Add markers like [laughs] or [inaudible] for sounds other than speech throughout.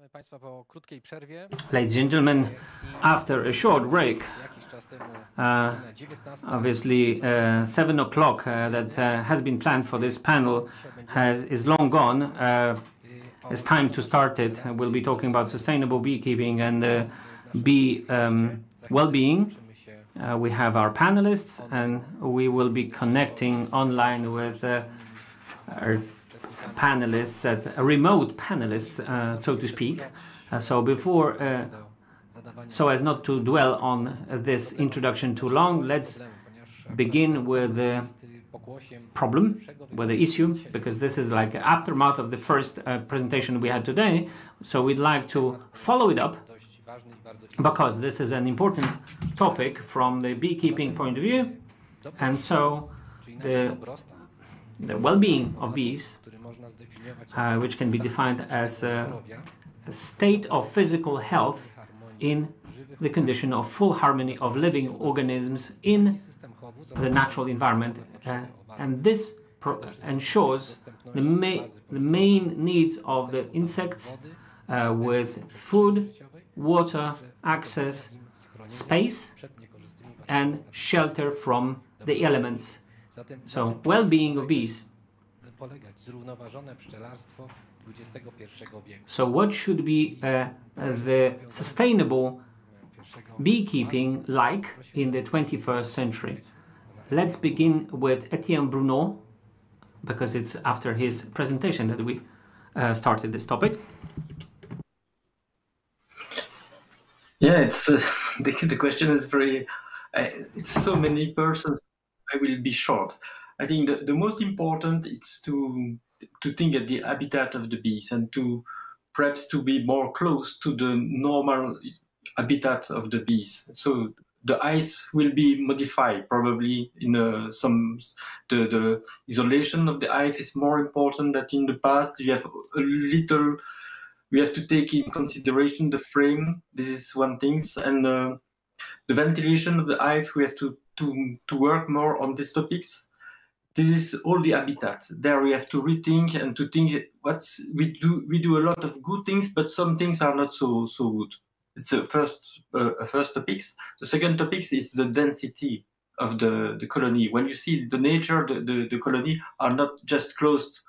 Witamy Państwa po krótkiej przerwie. Ladies and gentlemen, after a short break, Jakiś czas temu, uh, obviously uh, seven o'clock uh, that uh, has been planned for this panel has is long gone. Uh, it's time to start it. We'll be talking about sustainable beekeeping and uh, bee um, well-being. Uh, we have our panelists, and we will be connecting online with uh, our panelists, at, remote panelists, uh, so to speak. Uh, so before, uh, so as not to dwell on this introduction too long, let's begin with the problem, with the issue, because this is like aftermath of the first uh, presentation we had today. So we'd like to follow it up because this is an important topic from the beekeeping point of view, and so the the well-being of bees, uh, which can be defined as a, state of physical health in the condition of full harmony of living organisms in the natural environment, uh, and this pro- ensures the, ma- the main needs of the insects uh, with food, water, access, space, and shelter from the elements. So, well-being of bees. Polegać zrównoważone pszczelarstwo XXI wieku. So, what should be uh, the sustainable beekeeping like in the 21st century? Let's begin with Etienne Bruneau, because it's after his presentation that we uh, started this topic. Yeah, it's uh, [laughs] the, the question is very. Uh, it's so many persons. I will be short. I think the, the most important is to to think at the habitat of the bees and to perhaps to be more close to the normal habitat of the bees. So the hive will be modified probably in uh, some the, the isolation of the hive is more important than in the past. You have a little we have to take in consideration the frame. This is one thing, and uh, the ventilation of the hive. We have to to to work more on these topics. This is all the habitat. There we have to rethink and to think what's we do. We do a lot of good things, but some things are not so so good. It's a first uh, first topics. The second topics is the density of the, the colony. When you see the nature, the, the, the colony are not just closed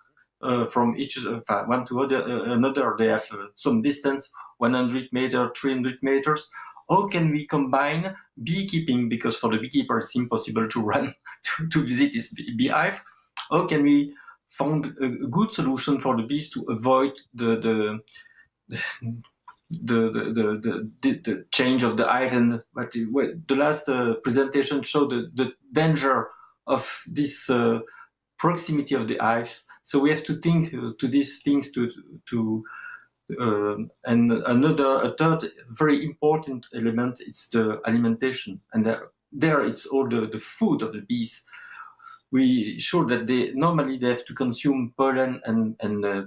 uh, from each uh, one to other, uh, another. They have uh, some distance, 100 meter, 300 meters. How can we combine beekeeping? Because for the beekeeper, it's impossible to [laughs] run to, to visit this bee- beehive. How can we find a good solution for the bees to avoid the the the the, the, the, the change of the hive and what the, last uh, presentation showed the, the danger of this uh, proximity of the hives. So we have to think uh, to these things to to uh, and another a third very important element it's the alimentation and there, there it's all the, the food of the bees we sure that they normally they have to consume pollen and and uh,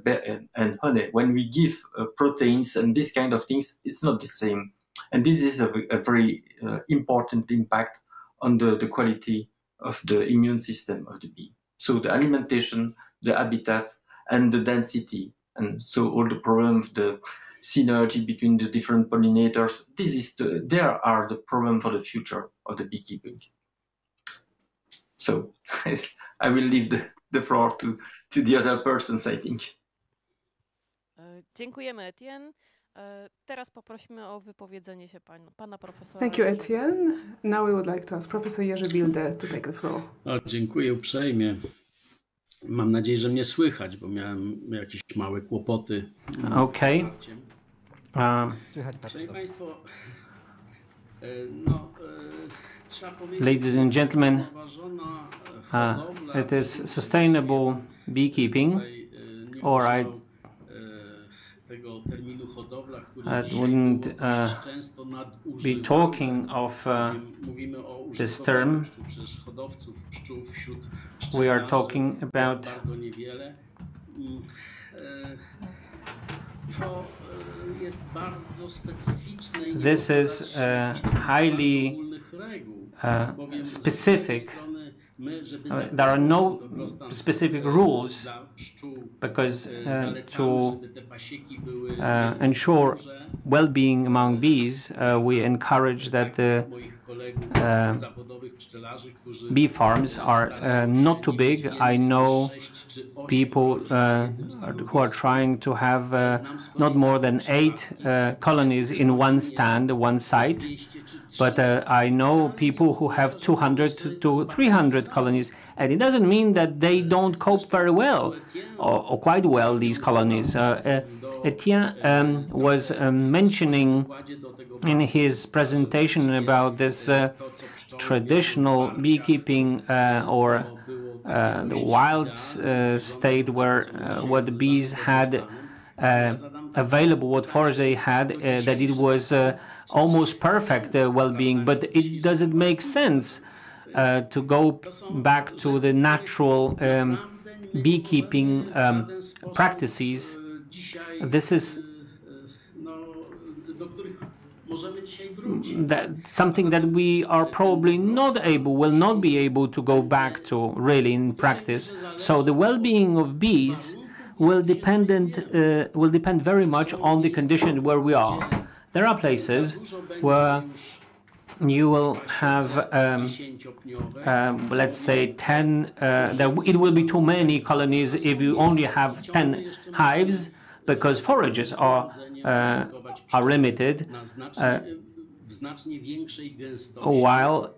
and, honey. When we give uh, proteins and this kind of things it's not the same. And this is a very uh, important impact on the, the quality of the immune system of the bee. So the alimentation the habitat and the density. And so all the problem of the synergy between the different pollinators this is the there are the problem for the future of the beekeeping so [laughs] i will leave the, the floor to to the other persons i think Dziękujemy, Etienne. Teraz poprosimy o wypowiedzenie się pan, pana profesora. Thank you, Etienne. Now we would like to ask Professor Jerzy Wilde to take the floor. O, dziękuję uprzejmie. Mam nadzieję, że mnie słychać, bo miałem jakieś małe kłopoty. Okay. wsparciem. Um, Słychać bardzo Szanowni. Państwo, e, no, e, trzeba powiedzieć, Ladies and gentlemen, uh, it is sustainable beekeeping, or I- I wouldn't, uh, be talking of uh, this term. pszczół, przecież hodowców pszczół wśród We are talking about. Mm, To jest bardzo specyficzne i nie This is, uh, highly, uh, specific jednej strony My, żeby Uh, there are no specific rules because uh, to żeby te pasieki były uh, ensure well-being among bees, uh, we encourage that the moich kolegów zawodowych pszczelarzy, którzy bee farms are uh, not too big. I know sześć czy osiem people uh, na jednym stanowisku. who are trying to have uh, not more than eight uh, colonies in one stand, one site. But uh, I know people who have 200 to 300 colonies, and it doesn't mean that they don't cope very well or, or quite well, these colonies. Uh, uh, Etienne um, was um, mentioning in his presentation about this uh, traditional beekeeping uh, or uh, the wild uh, state where uh, what the bees had uh, available, what forage they had, that it was almost perfect well-being, but it doesn't make sense to go back to the natural um, beekeeping um, practices. This is no, do których możemy dzisiaj wrócić. that something that we are probably not able, will not be able to go back to really in practice. So the well-being of bees will dependent uh, will depend very much on the condition where we are. There are places where you will have um, um, let's say 10 uh, it will be too many colonies if you only have 10 hives because forages are uh, are limited gęstości. while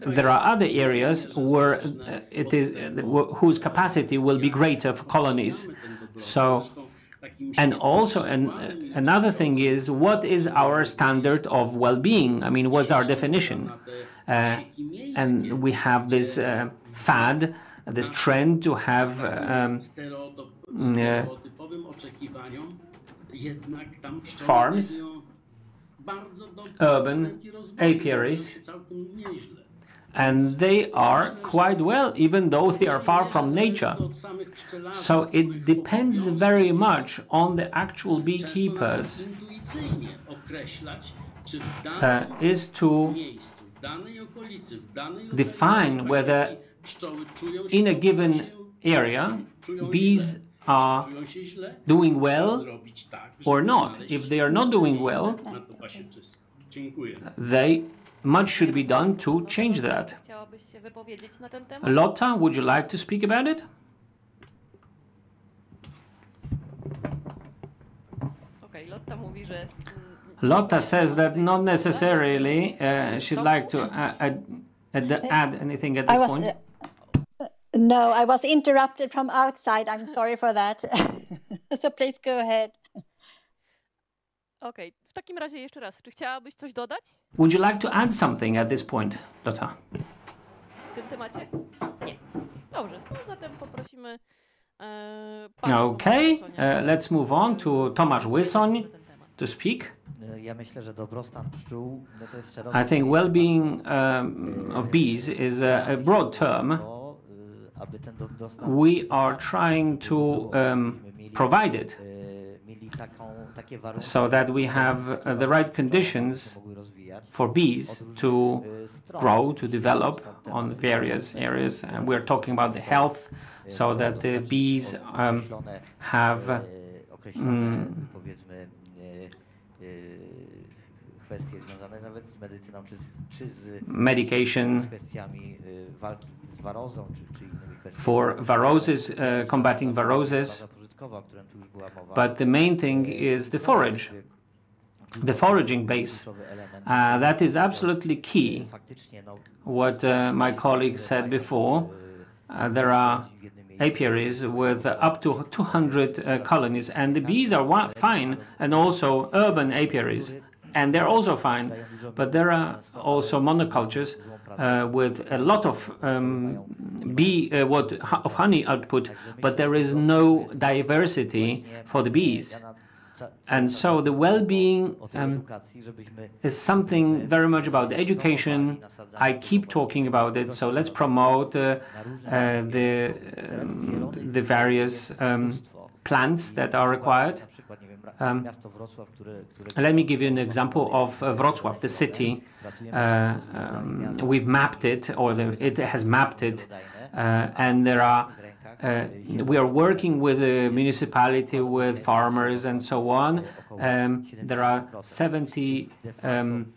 there are other areas where uh, it is uh, whose capacity will be greater for colonies so and also an, another thing is what is our standard of well-being i mean what's our definition uh, and we have this uh, fad this trend to have um, nie. oczekiwaniom, jednak tam Farms, urban apiaries. robią się całkiem nieźle. and they are quite well even though they are far from nature To od samych pszczelarzy, so it depends very much on the actual beekeepers nawet intuicyjnie określać, czy w uh, is to miejscu, w danej okolicy, w danej define whether pasieki pszczoły czują się in a given area bees. Are Czują się źle, doing well or not. If they are not doing well, na to pasieczysko. Dziękuję. they much should be done to change that Chciałabyś się wypowiedzieć na ten temat? lotta would you like to speak about it Lotta mówi, że... mm, lotta says that not necessarily uh, she'd like to uh, add, add, add anything at this point uh, no, I was interrupted from outside. I'm sorry for that. [laughs] so please go ahead. Okay. w takim razie jeszcze raz, czy chciałabyś coś dodać would you like to add something at this point lotta w tym temacie? Nie. Dobrze, no zatem poprosimy e, okay uh, let's move on to tomasz łysoń na ten temat. to speak Ja myślę, że dobrostan pszczół no to jest szerokie I think well-being um, of bees is a, a broad term. We are trying to um, provide it. y, mieli taką, takie warunki, so that we have uh, the right conditions for bees to grow, to develop on various areas. And we're talking about the health so that the bees um, have mm, z medication for varroosis, uh, combating mowa. But the main thing is the forage, the foraging base. Uh, that is absolutely key. What uh, my colleague said before, uh, there are apiaries with up to 200 uh, colonies, and the bees are fine, and also urban apiaries, and they're also fine. But there are also monocultures uh, with a lot of um, bee, uh, what of honey output, but there is no diversity for the bees, and so the well-being. Um, is something very much about education. I keep talking about it, so let's promote uh, uh, the um, the various um, plants that are required. Um, Miasto Wrocław, które, które Let me give you an example of uh, Wrocław, the city. Uh, często z udziałem um, we've mapped it, or the, it has mapped it, uh, and there are. Uh, we are working with the municipality, with farmers, and so on. Um, there are 70% 70 de facto um,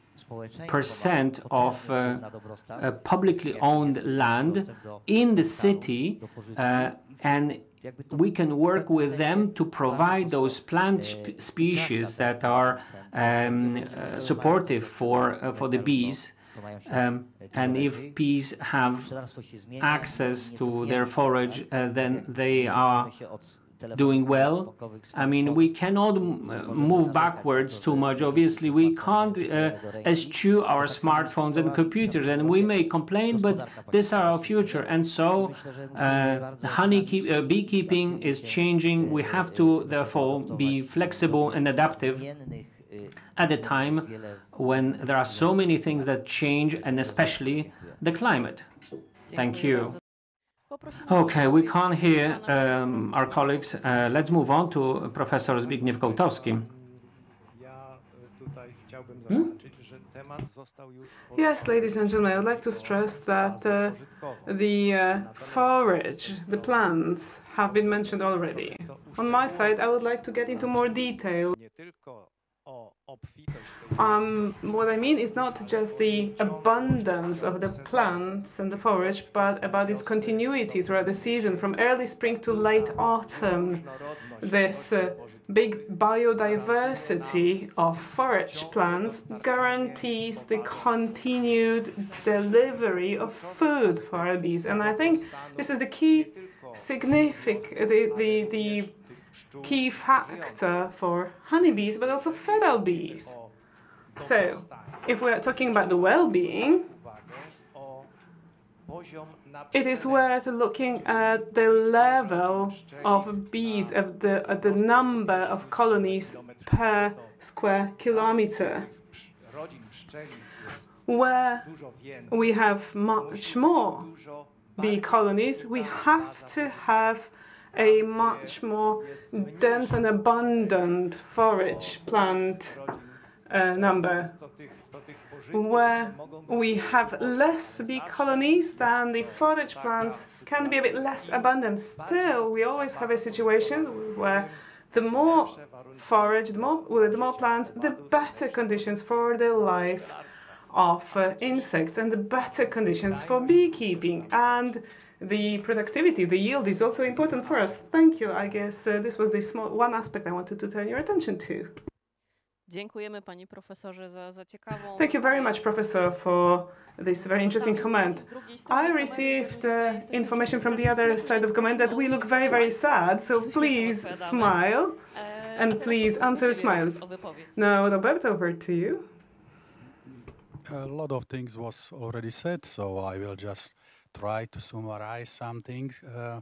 percent of uh, uh, publicly owned land in the city, uh, and we can work with them to provide those plant sp- species that are um, uh, supportive for uh, for the bees. to mają się, Um, and if bees have Pszczelarstwo się zmienia, access to their forage, uh, then they are cofamy się od telefonów doing well. I mean, we cannot m- move backwards too much. Obviously, we can't uh, eschew our Tak samo z smartphones and computers, and we may complain, but these are our future. And so, Myślę, że musimy uh, honey keep, uh, beekeeping is changing. We have to therefore be flexible and adaptive e, at a time when there are so many things that change, and especially the climate. Thank you. Bardzo. Poprosimy o Okay, we can't hear um, our colleagues. Uh, let's move on to Professor Zbigniew Kołtowski. Ja y, tutaj chciałbym zaznaczyć, że temat został już Yes, ladies and gentlemen, I would like to stress that uh, the uh, forage, the plants, have been mentioned already. On my side, I would like to get into more detail. Um, what I mean is not just the abundance of the plants and the forage, but about its continuity throughout the season, from early spring to late autumn. This uh, big biodiversity of forage plants guarantees the continued delivery of food for our bees, and I think this is the key significant, the, the, the key factor for honeybees, but also feral bees. So, if we are talking about the well-being, it is worth looking at the level of bees, at the, at the number of colonies per square kilometer, where we have much more bee colonies, we have to have a much more dense and abundant forage plant uh, number. where we have less bee colonies than the forage plants can be a bit less abundant. Still, we always have a situation where the more forage, the more, the more plants, the better conditions for the life of uh, insects and the better conditions for beekeeping. And the productivity, the yield is also important for us. Thank you. I guess uh, this was the small one aspect I wanted to turn your attention to. Dziękujemy pani profesorze za, za ciekawą. Thank you very much. Professor, for this very interesting comment. Z drugiej strony I received uh, information from the other side of comment that we look very, very sad, so please smile. And please answer smiles. Now, Roberto, over to you. A lot of things was already said, so I will just try to summarize some things. Uh,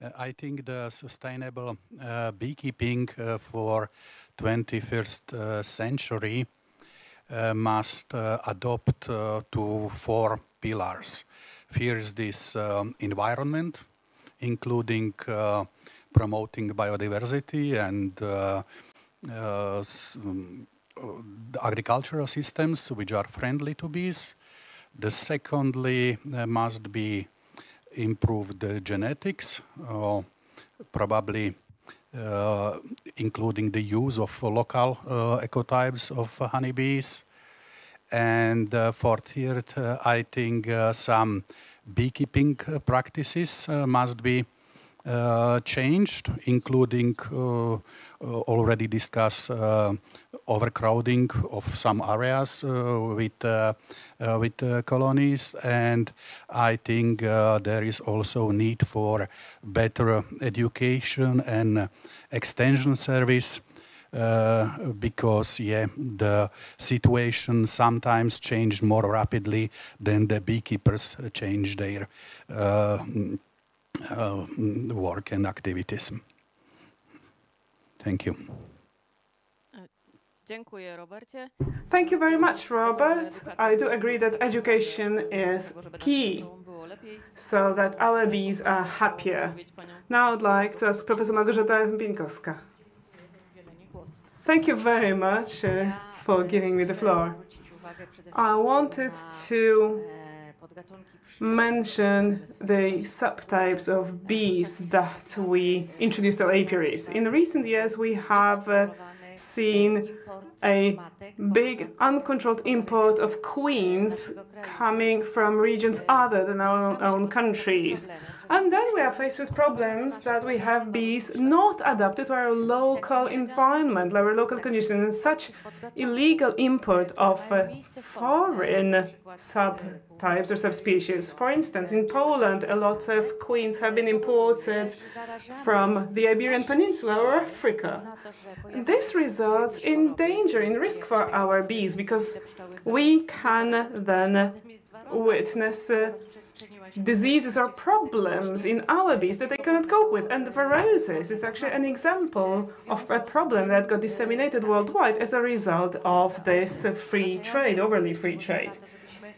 uh, I think the sustainable uh, beekeeping uh, for 21st uh, century uh, must adopt to four pillars. First, this um, environment, including promoting biodiversity and uh, agricultural systems which are friendly to bees. The secondly uh, must be improved genetics, uh, probably uh, including the use of local uh, ecotypes of honeybees. And uh, for third, I think some beekeeping practices must be changed, including uh, uh, already discussed uh, overcrowding of some areas uh, with uh, uh, with uh, colonies, and I think uh, there is also need for better education and uh, extension service. Uh, because yeah, the situation sometimes changed more rapidly than the beekeepers uh, change their uh, uh, work and activities. Thank you. Dziękuję, Robercie. Thank you very much, Robert. I do agree that education is key nam było lepiej. so that our bees are happier. Now I'd like to ask Professor Małgorzata Bieńkowska. udzielenie. Thank you very much uh, for giving me the floor. I wanted to mention the subtypes of bees that we introduced our apiaries. In recent years, we have uh, seen a big uncontrolled import of queens coming from regions other than our own countries. And then we are faced with problems that we have bees not adapted to our local environment, our local conditions, and such illegal import of uh, foreign subtypes or subspecies. For instance, in Poland, a lot of queens have been imported from the Iberian Peninsula or Africa. This results in danger, in risk for our bees, because we can then witness uh, diseases or problems in our bees that they cannot cope with. And virosis is actually an example of a problem that got disseminated worldwide as a result of this free trade, overly free trade.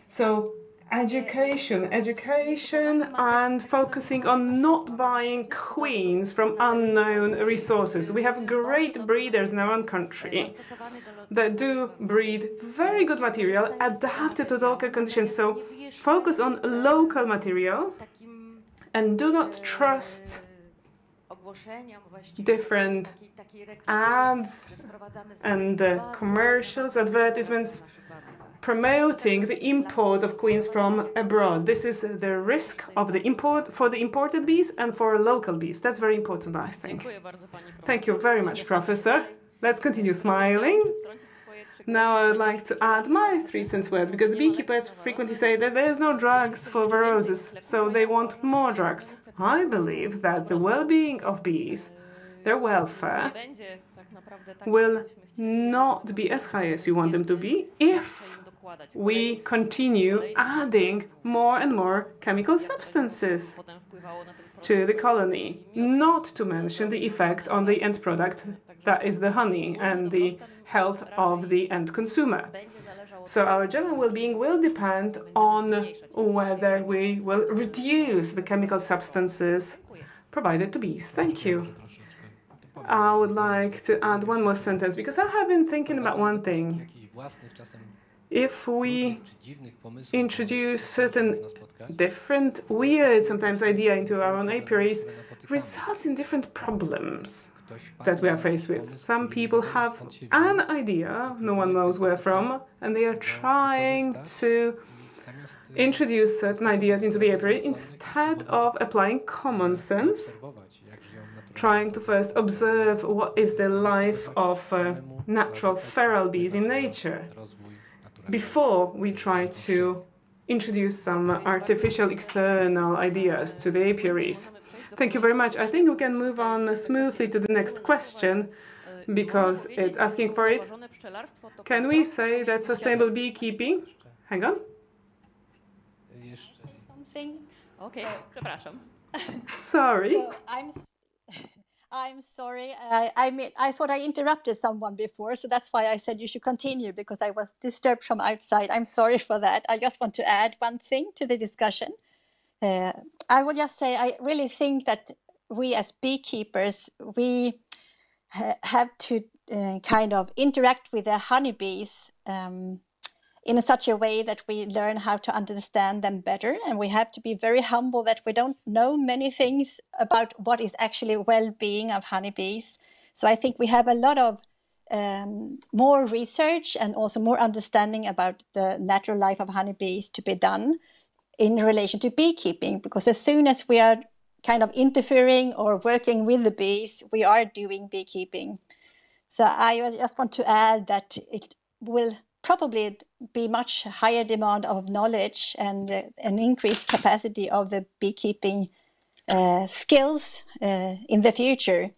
So education, education and focusing on not buying queens from unknown resources. We have great breeders in our own country that do breed very good material adapted to local conditions. So focus on local material and do not trust different ads and uh, commercials, advertisements promoting the import of queens from abroad. This is the risk of the import for the imported bees and for local bees. That's very important, I think. Thank you very much, Professor. Let's continue smiling. Now I would like to add my three cents worth because the beekeepers frequently say that there's no drugs for virosis, so they want more drugs. I believe that the well-being of bees, their welfare, will not be as high as you want them to be if we continue adding more and more chemical substances to the colony, not to mention the effect on the end product, that is the honey, and the health of the end consumer. So our general well-being will depend on whether we will reduce the chemical substances provided to bees. Thank you. I would like to add one more sentence because I have been thinking about one thing. If we introduce certain different, weird, sometimes idea into our own apiaries, results in different problems that we are faced with. Some people have an idea, no one knows where from, and they are trying to introduce certain ideas into the apiary instead of applying common sense, trying to first observe what is the life of uh, natural feral bees in nature before we try to introduce some artificial external ideas to the apiaries. Thank you very much. I think we can move on smoothly to the next question because it's asking for it. Can we say that sustainable beekeeping... Hang on. Something. Okej, przepraszam. Sorry. So I'm sorry. I, I mean, I thought I interrupted someone before, so that's why I said you should continue because I was disturbed from outside. I'm sorry for that. I just want to add one thing to the discussion. Uh, I would just say I really think that we as beekeepers we ha have to uh, kind of interact with the honeybees um, in such a way that we learn how to understand them better. And we have to be very humble that we don't know many things about what is actually well-being of honeybees. So I think we have a lot of um, more research and also more understanding about the natural life of honeybees to be done in relation to beekeeping. Because as soon as we are kind of interfering or working with the bees, we are doing beekeeping. So I just want to add that it will probably be much higher demand of knowledge and uh, an increased capacity of the beekeeping uh, skills uh, in the future.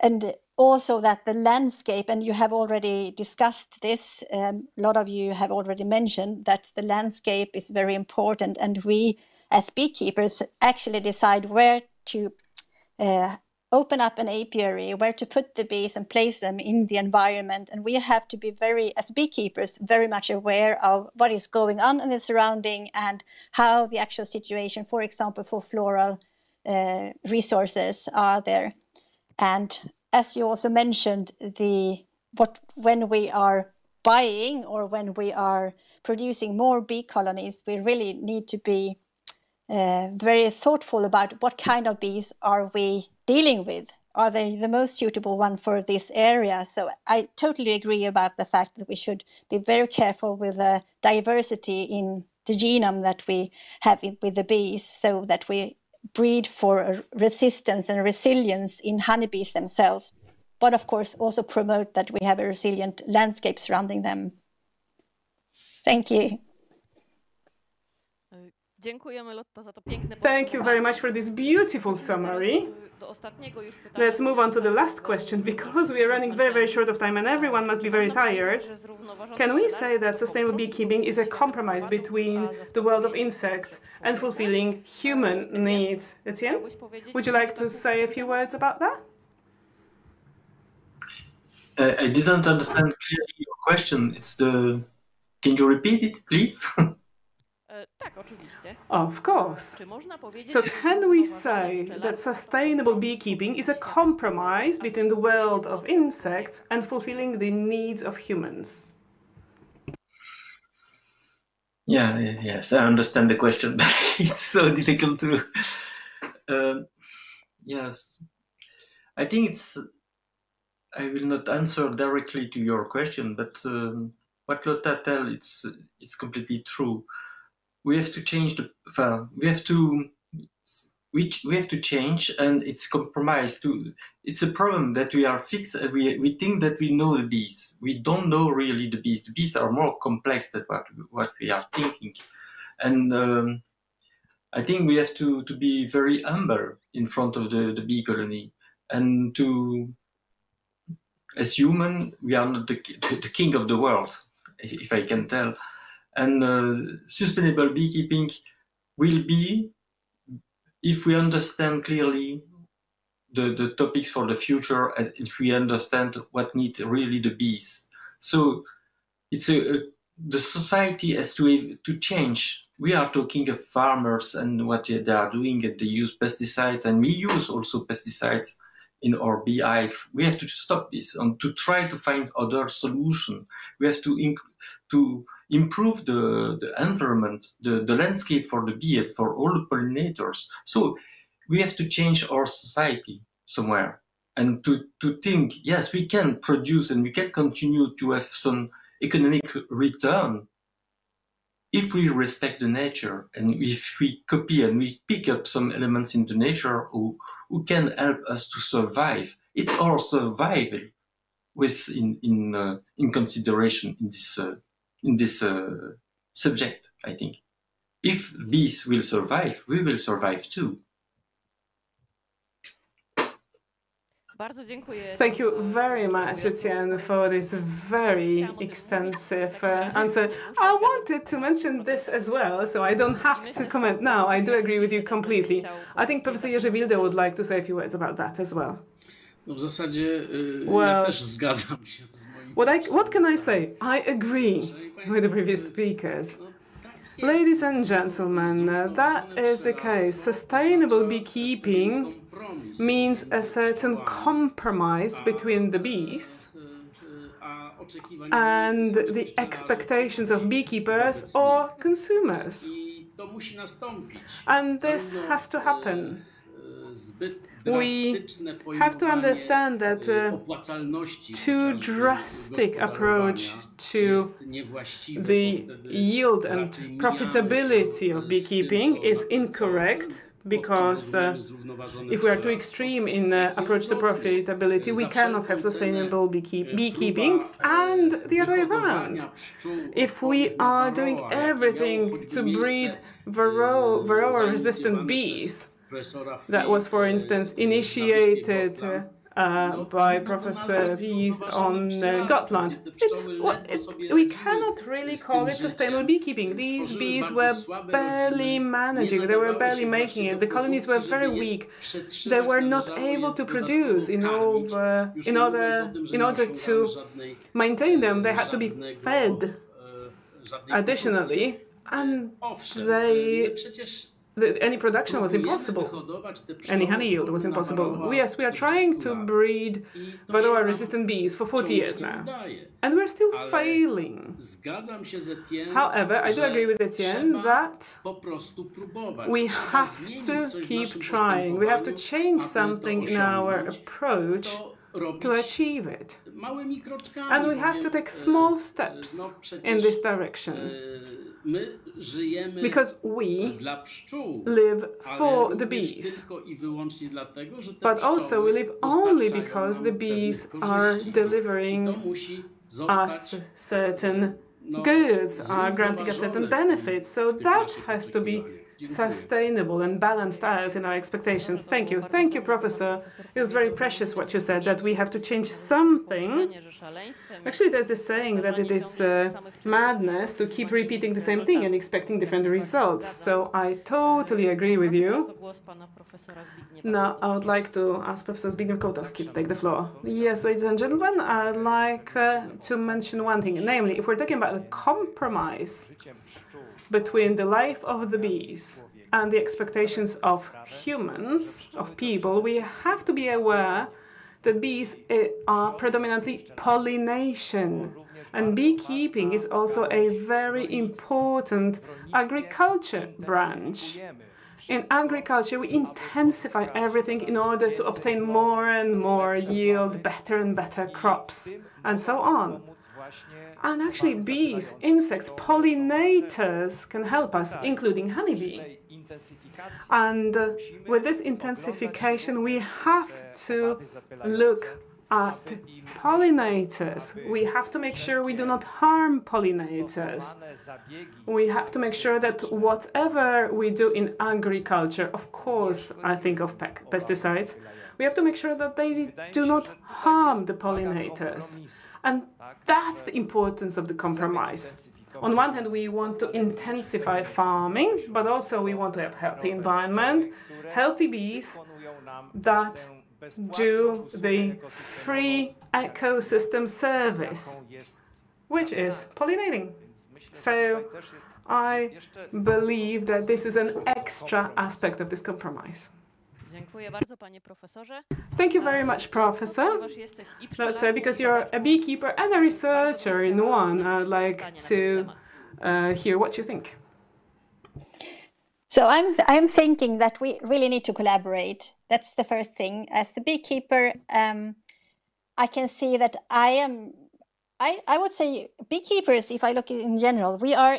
And also that the landscape, and you have already discussed this, um, a lot of you have already mentioned that the landscape is very important and we as beekeepers actually decide where to uh, open up an apiary, where to put the bees and place them in the environment. And we have to be very, as beekeepers, very much aware of what is going on in the surrounding and how the actual situation, for example, for floral uh, resources are there. And as you also mentioned, the what when we are buying or when we are producing more bee colonies, we really need to be uh, very thoughtful about what kind of bees are we dealing with. Are they the most suitable one for this area? So I totally agree about the fact that we should be very careful with the diversity in the genome that we have with the bees, so that we breed for resistance and resilience in honeybees themselves, but of course also promote that we have a resilient landscape surrounding them. Thank you. Dziękujemy Lotta za to piękne Thank you very much for this beautiful summary. Let's move on to the last question because we are running very, very short of time and everyone must be very tired. Can we say that sustainable beekeeping is a compromise between the world of insects and fulfilling human needs? Etienne, would you like to say a few words about that? Uh, I didn't understand clearly your question. It's the. Can you repeat it, please? [laughs] Tak, oczywiście. Of course. So can we say that sustainable beekeeping is a compromise between the world of insects and fulfilling the needs of humans? Yeah, yes, I understand the question, [laughs] but it's so difficult to. Uh, yes, I think it's. I will not answer directly to your question, but um, what Lotta tell it's it's completely true we have to change the well, we have to which we have to change and it's compromise to it's a problem that we are fixed we, we think that we know the bees. We don't know really the bees. The bees are more complex than what, what we are thinking. And um, i think we have to, to be very humble in front of the, the bee colony and to as human we are not the, the king of the world if i can tell and uh, sustainable beekeeping will be, if we understand clearly the, the topics for the future and if we understand what needs really the bees. So it's a, a the society has to to change. We are talking of farmers and what they are doing. They use pesticides, and we use also pesticides in our beehive. We have to stop this and to try to find other solution. We have to to improve the, the environment, the, the landscape for the bee for all the pollinators. So we have to change our society somewhere and to, to think, yes, we can produce and we can continue to have some economic return if we respect the nature and if we copy and we pick up some elements in the nature who, who can help us to survive. It's our survival with in in uh, in consideration in this uh, in this uh, subject, I think. If bees will survive, we will survive too. Thank you very much, Etienne, for this very extensive uh, answer. I wanted to mention this as well, so I don't have to comment now. I do agree with you completely. I think Professor Jerzy Wilde would like to say a few words about that as well. No w zasadzie well, ja też zgadzam się z What, I, what can I say? I agree with the previous speakers. Ladies and gentlemen, uh, that is the case. Sustainable beekeeping means a certain compromise between the bees and the expectations of beekeepers or consumers. And this has to happen we have to understand that uh, too drastic approach to the yield and profitability of beekeeping is incorrect because uh, if we are too extreme in uh, approach to profitability, we cannot have sustainable beekeep beekeeping, and the other way around. If we are doing everything to breed varroa-resistant bees, that was, for instance, initiated uh, by Professor Fries on uh, Gotland. What, it's, we cannot really call it sustainable beekeeping. These bees were barely managing, they were barely making it. The colonies were very weak. They were not able to produce in, over, in, order, in order to maintain them. They had to be fed additionally, and they the, any production was impossible. Any honey yield was impossible. Yes, we are trying to breed varroa resistant bees for 40 years now. And we're still failing. Zgadzam się z Etienne, However, I do agree with Etienne that po prostu próbować. we have to keep trying. We have to change something in our approach To achieve it. And we have to take small steps in this direction. My żyjemy Because we live for the bees. tylko i dlatego, że te But also, we live only because the bees are delivering to musi zostać us certain goods, are granting us certain benefits. So that has to be. Sustainable and balanced out in our expectations. Thank you. Thank you, Professor. It was very precious what you said, that we have to change something. Actually, there's this saying that it is uh, madness to keep repeating the same thing and expecting different results. So I totally agree with you. Now, I would like to ask Professor Zbigniew Kołtowski to take the floor. Yes, ladies and gentlemen, I'd like uh, to mention one thing. Namely, if we're talking about a compromise between the life of the bees and the expectations of humans, of people, we have to be aware that bees eh, are predominantly pollination. And beekeeping is also a very important agriculture branch. In agriculture, we intensify everything in order to obtain more and more yield, better and better crops, and so on. And actually, bees, insects, pollinators can help us, including honeybee. And uh, with this intensification, we have to look at pollinators. We have to make sure we do not harm pollinators. We have to make sure that whatever we do in agriculture, of course, I think of pec- pesticides, we have to make sure that they do not harm the pollinators. And that's the importance of the compromise. On one hand, we want to intensify farming, but also we want to have a healthy environment, healthy bees that do the free ecosystem service, which is pollinating. So I believe that this is an extra aspect of this compromise. Dziękuję bardzo, panie profesorze. Thank you very much, Professor. Ponieważ jesteś i Let's say pszczelarzem, because you're a beekeeper and a researcher in one, I'd like zdanie na ten to uh, hear what you think. So I'm I'm thinking that we really need to collaborate. That's the first thing. As a beekeeper, um, I can see that I am. I I would say beekeepers. If I look in general, we are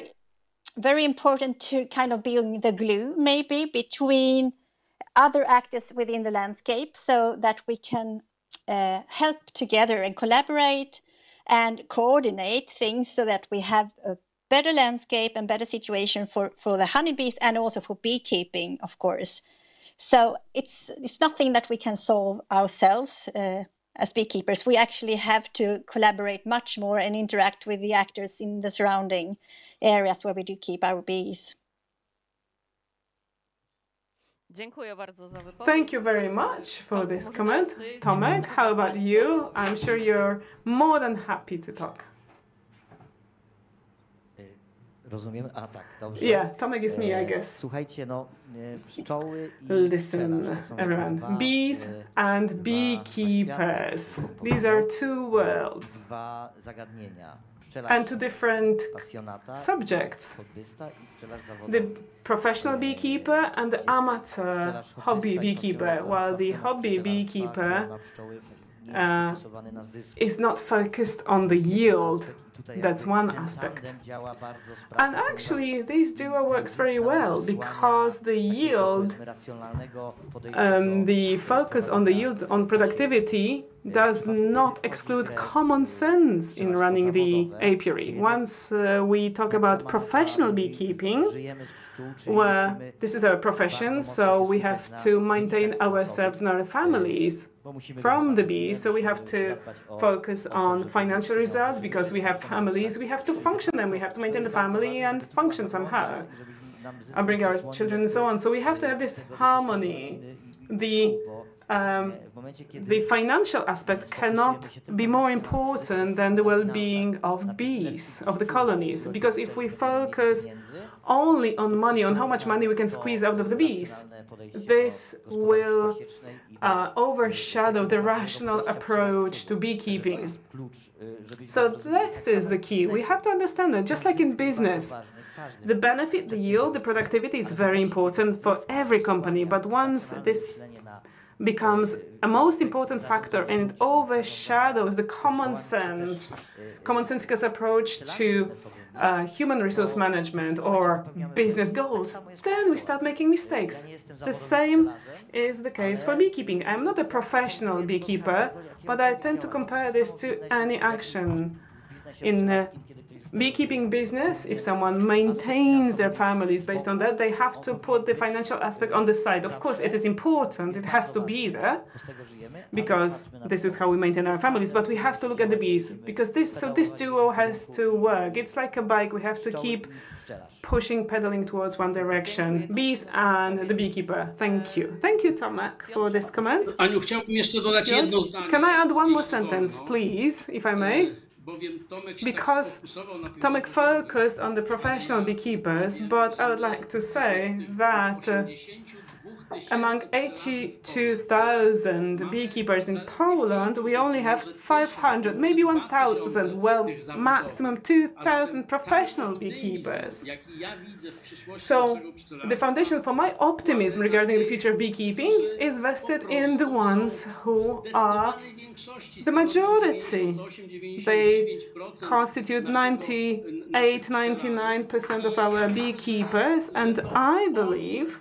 very important to kind of being the glue, maybe between other actors within the landscape, so that we can uh, help together and collaborate and coordinate things, so that we have a better landscape and better situation for, for the honeybees and also for beekeeping, of course. So it's it's nothing that we can solve ourselves uh, as beekeepers. We actually have to collaborate much more and interact with the actors in the surrounding areas where we do keep our bees. Dziękuję bardzo za wypowiedź. Thank you very much for this comment. Tomek, how about you? I'm sure you're more than happy to talk. Rozumiem? A tak, dobrze. Yeah, Tomek is me, I guess. Słuchajcie, no pszczoły i Listen, pszczelarz to są everyone. Bees and beekeepers. These are two worlds Dwa zagadnienia. And two different subjects. hobbysta i pszczelarz The professional beekeeper and the amateur hobby beekeeper, while the hobby beekeeper który ma pszczoły, nie jest uh, sfokusowany na zysk. is not focused on the yield. That's one aspect. tandem działa bardzo And actually, this duo works very well because the yield, powiedzmy, racjonalnego podejścia um, the focus on the yield, on productivity, does not exclude common sense in running the apiary. Once uh, we talk about professional beekeeping, Żyjemy z pszczół, czyli where this is our profession, so we have to maintain ourselves and our families from the bees, so we have to focus on financial results because we have families, we have to function and we have to maintain the family and function somehow and bring our children and so on. So we have to have this harmony. The um, w momencie, kiedy the financial aspect cannot be more important than the well-being of bees, of the colonies. Because if we focus only on money, on how much money we can squeeze out of the bees, this will uh, overshadow the rational approach to beekeeping. So this is the key. We have to understand that just like in business, the benefit, the yield, the productivity is very important for every company. But once this becomes a most important factor and it overshadows the common sense, common sensical approach to uh, human resource management or business goals, then we start making mistakes. The same is the case for beekeeping. I'm not a professional beekeeper, but I tend to compare this to any action in uh, beekeeping business, if someone maintains their families based on that, they have to put the financial aspect on the side. Of course, it is important, it has to be there, because this is how we maintain our families, but we have to look at the bees, because this, so this duo has to work. It's like a bike, we have to keep pushing, pedaling towards one direction. Bees and the beekeeper. Thank you. Thank you, Tomek, for this comment. Aniu, chciałbym jeszcze dodać jedno zdanie. Can I add one more sentence, please, if I may? Because Tomek focused on the professional beekeepers, but I would like to say that uh, among 82,000 beekeepers in Poland, we only have 500, maybe 1,000, well, maximum 2,000 professional beekeepers. So, the foundation for my optimism regarding the future of beekeeping is vested in the ones who are the majority. They constitute 98, 99% of our beekeepers, and I believe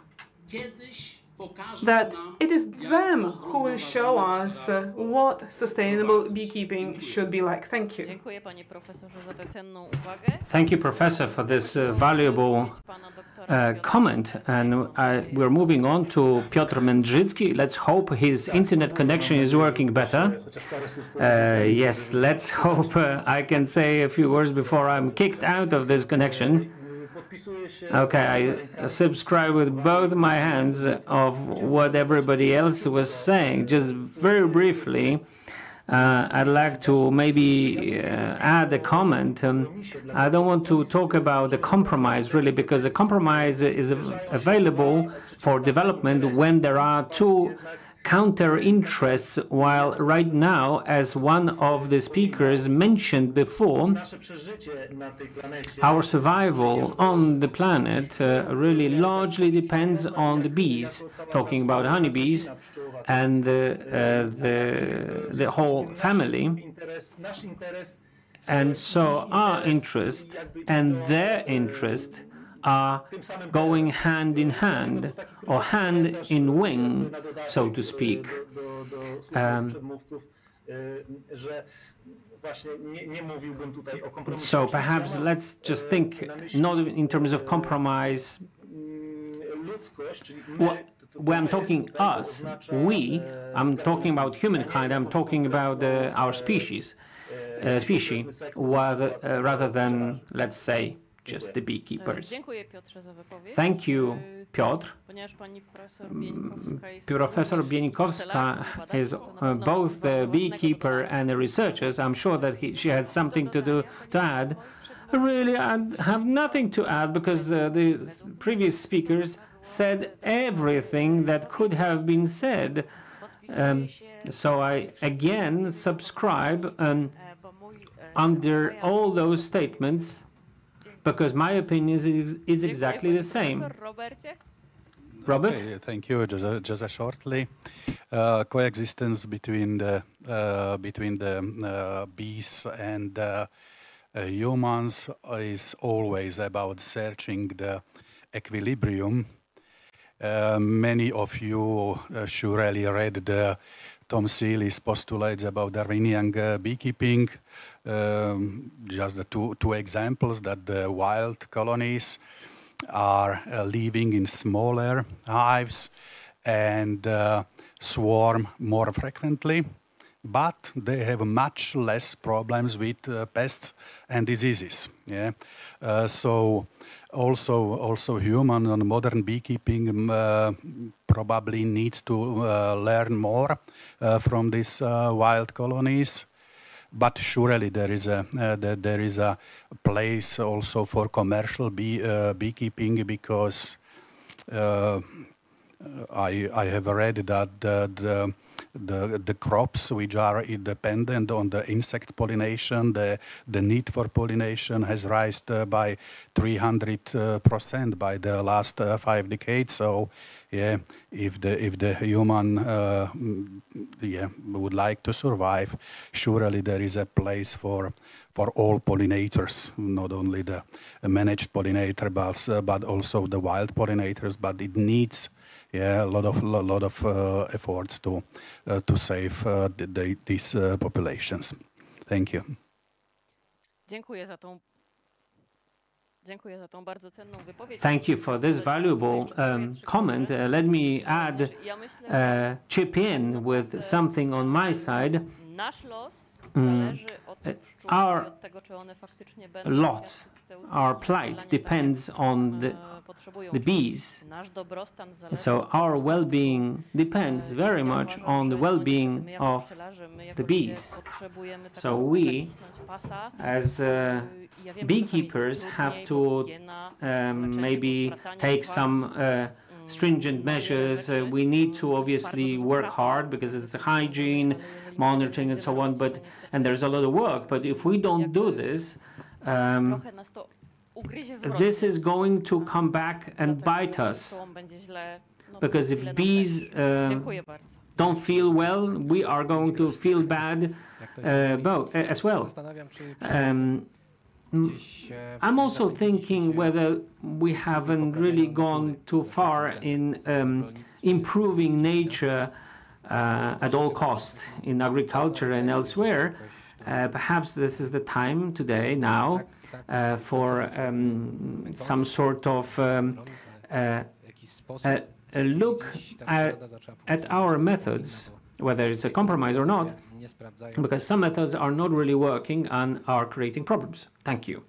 that it is them who will show us what sustainable beekeeping should be like. Thank you. Dziękuję panie profesorze za tę cenną uwagę. Thank you, Professor, for this uh, valuable uh, comment. And uh, we're moving on to Piotr Mędrzycki. Let's hope his internet connection is working better. Uh, yes, let's hope uh, I can say a few words before I'm kicked out of this connection. Okay, I subscribe with both my hands of what everybody else was saying. Just very briefly, uh, I'd like to maybe uh, add a comment. Um, I don't want to talk about the compromise really, because the compromise is av available for development when there are two counter interests, while right now, as one of the speakers mentioned before, our survival on the planet uh, really largely depends on the bees, talking about honeybees and uh, the, the whole family. And so our interest and their interest are going hand in hand or hand in wing, so to speak. Um, so perhaps let's just think not in terms of compromise. Well, when I'm talking us, we, I'm talking about humankind, I'm talking about uh, our species, uh, species, rather, uh, rather than, let's say, just the beekeepers. Dziękuję Piotrze za wypowiedź. Thank you, Piotr. Ponieważ pani profesor Bieńkowska jest Professor Bieńkowska is uh, both the beekeeper and the researcher. I'm sure that he, she has something to do to add. Really, I have nothing to add because uh, the previous speakers said everything that could have been said. Um, so I again subscribe um, under all those statements because my opinion is, is exactly the same. Robert? Okay, thank you. Just, uh, just uh, shortly, uh, coexistence between the uh, between the uh, bees and uh, humans is always about searching the equilibrium. many of you surely read the Tom Seeley's postulates about Darwinian beekeeping. Um, just the two, two examples that the wild colonies are uh, living in smaller hives and uh, swarm more frequently, but they have much less problems with uh, pests and diseases. Yeah? Uh, so also also human and modern beekeeping um, uh, probably needs to uh, learn more from these wild colonies but surely there is a uh, there, there is a place also for commercial bee uh, beekeeping because uh, I I have read that the, the the, crops which are dependent on the insect pollination, the, the need for pollination has risen uh, by 300 uh, percent by the last uh, five decades. So, yeah, if the if the human uh, yeah would like to survive, surely there is a place for for all pollinators, not only the managed pollinator, but, but also the wild pollinators. But it needs yeah, a lot of a lot of uh, efforts to uh, to save uh, the, the, these uh, populations. Thank you. Dziękuję za tą Dziękuję za tą bardzo cenną wypowiedź. Thank you for this valuable um, comment. Uh, let me add, uh, chip in with something on my side. Mm, zależy od pszczół i our od tego, czy one faktycznie będą lot, świadczyć te usługi our plight depends on the, the bees. Nasz dobrostan zależy So our well-being depends very much on the well-being niestety my jako of pszczelarze, my jako the bees. So we, as uh, Y, ja wiem, że czasami beekeepers have to um, maybe take some uh, stringent measures. Uh, we need to obviously work hard because it's the hygiene, monitoring, and so on. But and there's a lot of work. But if we don't do this, um, trochę nas to ugryzie z this is going to come back and bite us. pszczołom będzie źle. No, Because if bees uh, don't feel well, we are going to feel bad uh, both mówi. as well. Zastanawiam, czy Um, m- gdzieś I'm also thinking whether we haven't really gone too far in um, improving nature uh, at all cost in agriculture and elsewhere. Uh, perhaps this is the time today, now, uh, for um, some sort of um, uh, a look at, at our methods, whether it's a compromise or not, because some methods are not really working and are creating problems. Thank you.